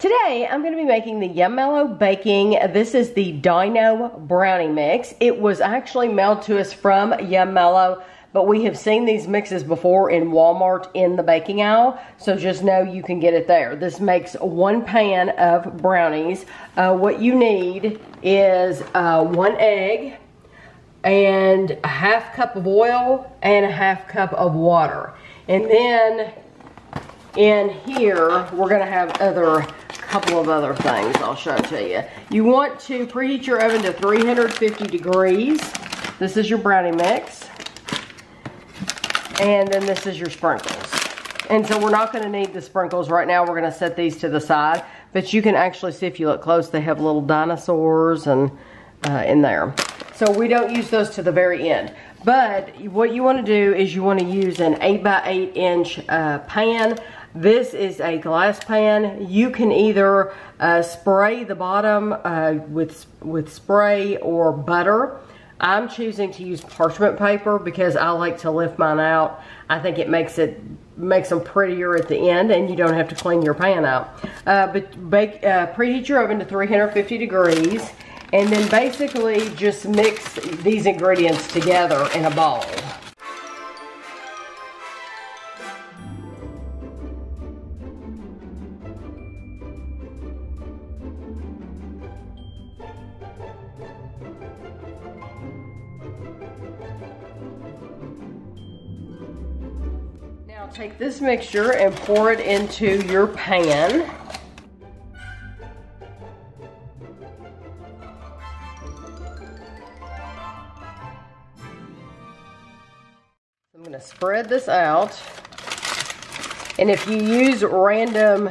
Today, I'm going to be making the Yummallo Baking. This is the Dino Brownie Mix. It was actually mailed to us from Yummallo, but we have seen these mixes before in Walmart in the baking aisle, so just know you can get it there. This makes one pan of brownies. Uh, what you need is uh, one egg and a half cup of oil and a half cup of water. And then in here, we're gonna have other couple of other things I'll show to you. You want to preheat your oven to 350 degrees. This is your brownie mix. And then this is your sprinkles. And so we're not gonna need the sprinkles right now. We're gonna set these to the side. But you can actually see if you look close, they have little dinosaurs and uh, in there. So we don't use those to the very end. But what you wanna do is you wanna use an eight by eight inch uh, pan. This is a glass pan. You can either uh, spray the bottom uh, with, with spray or butter. I'm choosing to use parchment paper because I like to lift mine out. I think it makes it makes them prettier at the end and you don't have to clean your pan out. Uh, but bake, uh, preheat your oven to 350 degrees and then basically just mix these ingredients together in a bowl. Take this mixture and pour it into your pan. I'm gonna spread this out. And if you use random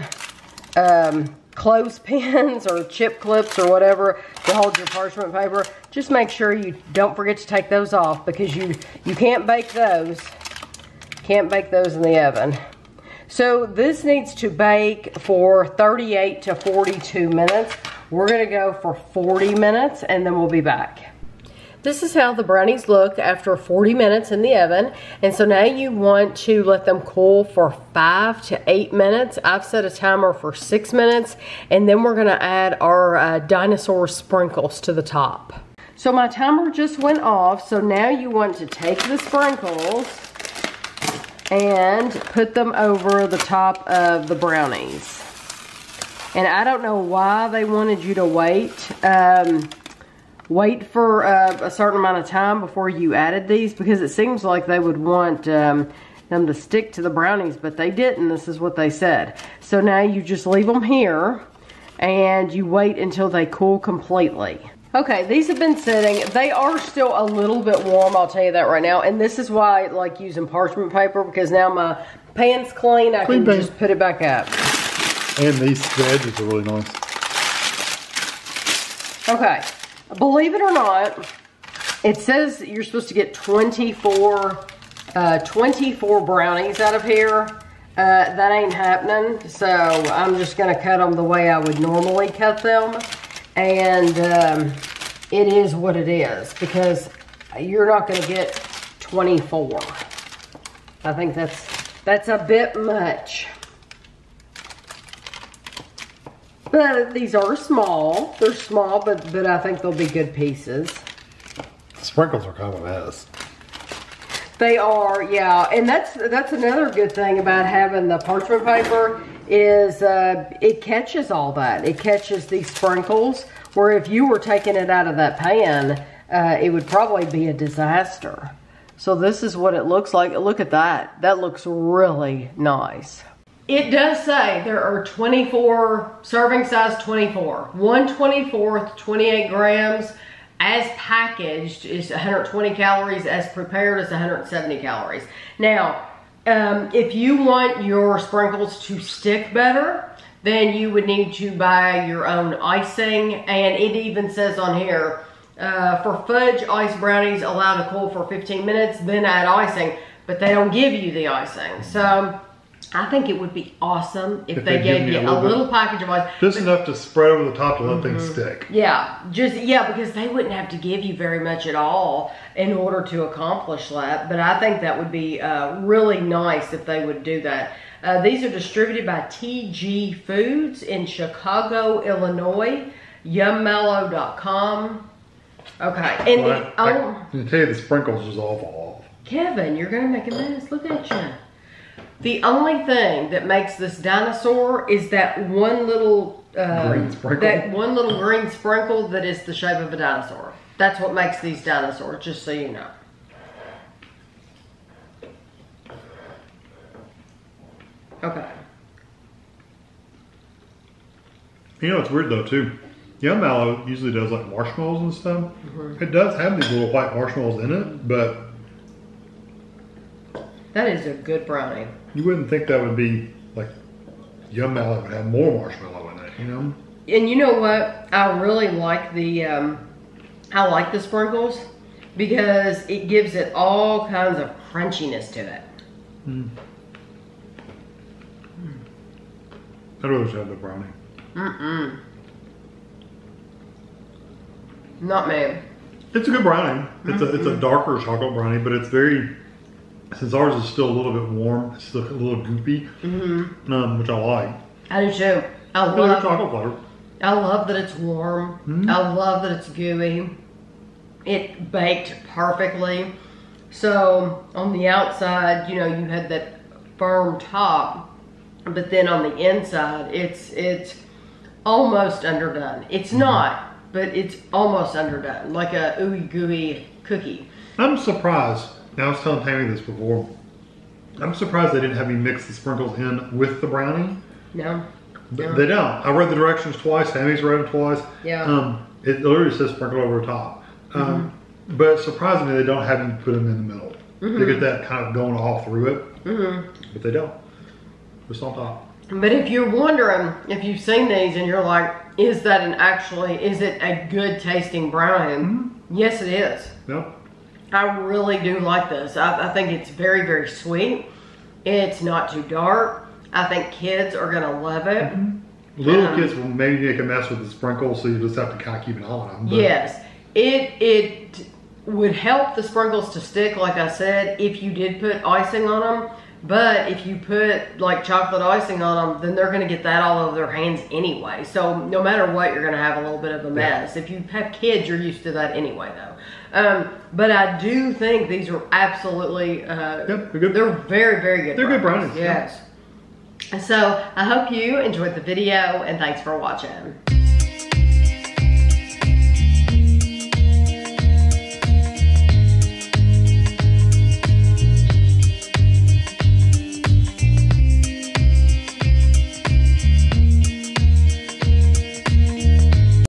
um, clothespins or chip clips or whatever to hold your parchment paper, just make sure you don't forget to take those off because you, you can't bake those can't bake those in the oven. So this needs to bake for 38 to 42 minutes. We're gonna go for 40 minutes and then we'll be back. This is how the brownies look after 40 minutes in the oven. And so now you want to let them cool for five to eight minutes. I've set a timer for six minutes. And then we're gonna add our uh, dinosaur sprinkles to the top. So my timer just went off. So now you want to take the sprinkles and put them over the top of the brownies. And I don't know why they wanted you to wait. Um, wait for uh, a certain amount of time before you added these because it seems like they would want um, them to stick to the brownies, but they didn't. This is what they said. So now you just leave them here and you wait until they cool completely. Okay, these have been sitting. They are still a little bit warm, I'll tell you that right now. And this is why I like using parchment paper because now my pan's clean. I clean can pan. just put it back up. And these the edges are really nice. Okay, believe it or not, it says you're supposed to get 24, uh, 24 brownies out of here. Uh, that ain't happening, so I'm just gonna cut them the way I would normally cut them and um, it is what it is because you're not going to get 24. I think that's that's a bit much. But these are small. They're small, but but I think they'll be good pieces. Sprinkles are kind of mess. They are, yeah, and that's that's another good thing about having the parchment paper is uh, it catches all that. It catches these sprinkles, where if you were taking it out of that pan, uh, it would probably be a disaster. So this is what it looks like. Look at that. That looks really nice. It does say there are 24, serving size 24. 1 24th, 28 grams. As packaged is 120 calories. As prepared is 170 calories. Now, um, if you want your sprinkles to stick better, then you would need to buy your own icing. And it even says on here, uh, for fudge ice brownies, allow to cool for 15 minutes, then add icing. But they don't give you the icing. So I think it would be awesome if, if they, they, gave you a little, little package of ice. Just but, enough to spread over the top to let mm -hmm. things mm-hmm. stick. Yeah, just yeah, because they wouldn't have to give you very much at all in order to accomplish that. But I think that would be uh, really nice if they would do that. Uh, these are distributed by TG Foods in Chicago, Illinois. Yummallo.com. Okay, and Well, the, I, oh, I can tell you the sprinkles all fall off. Kevin, you're gonna make a mess. Look at you. The only thing that makes this dinosaur is that one little uh, Green sprinkle? that one little green sprinkle that is the shape of a dinosaur. That's what makes these dinosaurs. Just so you know. Okay. You know, it's weird though too. Yummallo usually does like marshmallows and stuff. It does have these little white marshmallows in it, but That is a good brownie. You wouldn't think that would be like Yummallo would have more marshmallow in it. You know? And you know what? I really like the um, I like the sprinkles because it gives it all kinds of crunchiness to it. Mm. I'd rather just have the brownie. Mm-mm. Not me. It's a good brownie. It's a it's a darker chocolate brownie, but it's very since ours is still a little bit warm, it's still a little goopy, Mm-hmm. um, which I like. I do too. I love chocolate flavor. I love that it's warm. Mhm. I love that it's gooey. It baked perfectly. So on the outside, you know, you had that firm top, but then on the inside, it's it's almost underdone. It's not, but it's almost underdone, like a ooey gooey cookie. I'm surprised. Now I was telling Tami this before. I'm surprised they didn't have me mix the sprinkles in with the brownie. No. They don't. I read the directions twice. Tami's read them twice. Yeah. Mm-hmm. Um, it literally says sprinkle over the top. Um, But surprisingly, they don't have you put them in the middle. They get that kind of going all through it, Mm -hmm. but they don't. Just on top. But if you're wondering if you've seen these and you're like, is that an actually, is it a good tasting brownie? Yes, it is. Yep. I really do like this. I, I think it's very, very sweet. It's not too dark. I think kids are gonna love it. Little Um, kids will maybe make a mess with the sprinkles, so you just have to kind of keep an eye on them. But Yes, it it would help the sprinkles to stick, like I said, if you did put icing on them. But if you put like chocolate icing on them, then they're gonna get that all over their hands anyway. So no matter what, you're gonna have a little bit of a mess. If you have kids, you're used to that anyway, though. Um, but I do think these are absolutely uh, Yep, they're. They're very, very good. They're good brownies, yeah. Yes. So I hope you enjoyed the video, and thanks for watching.